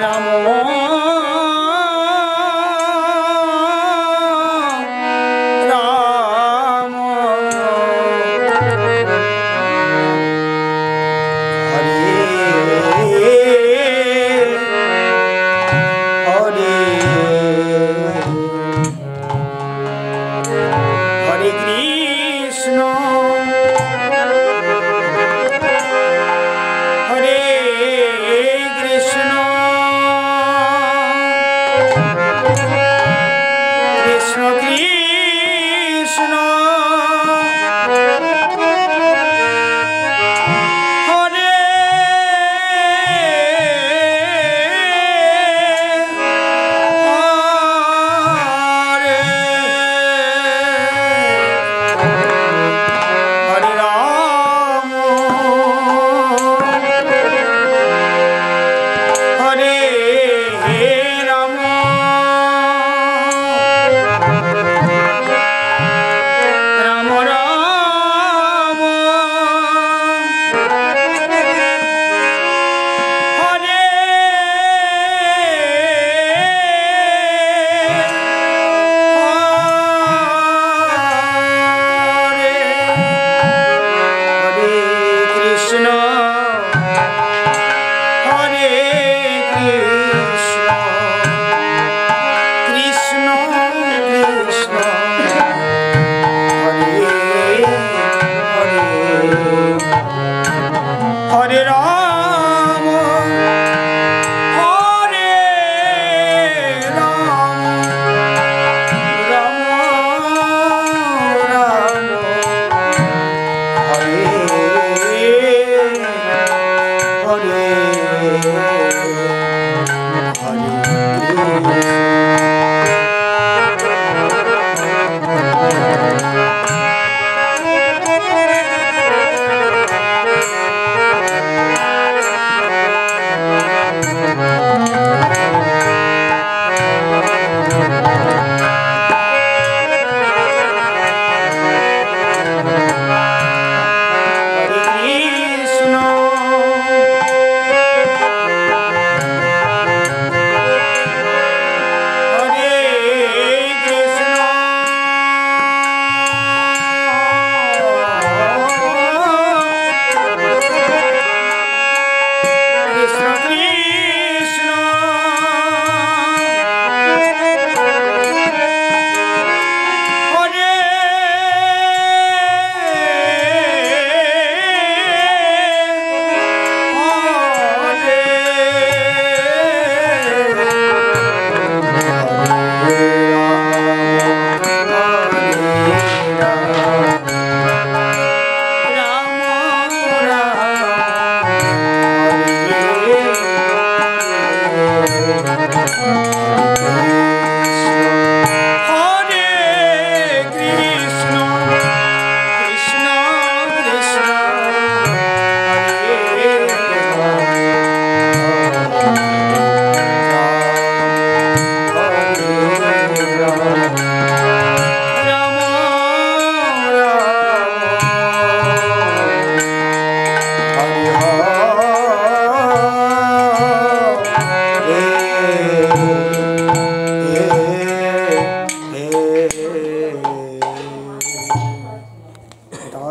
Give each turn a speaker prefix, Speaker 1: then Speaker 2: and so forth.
Speaker 1: Ramo Yeah. Hare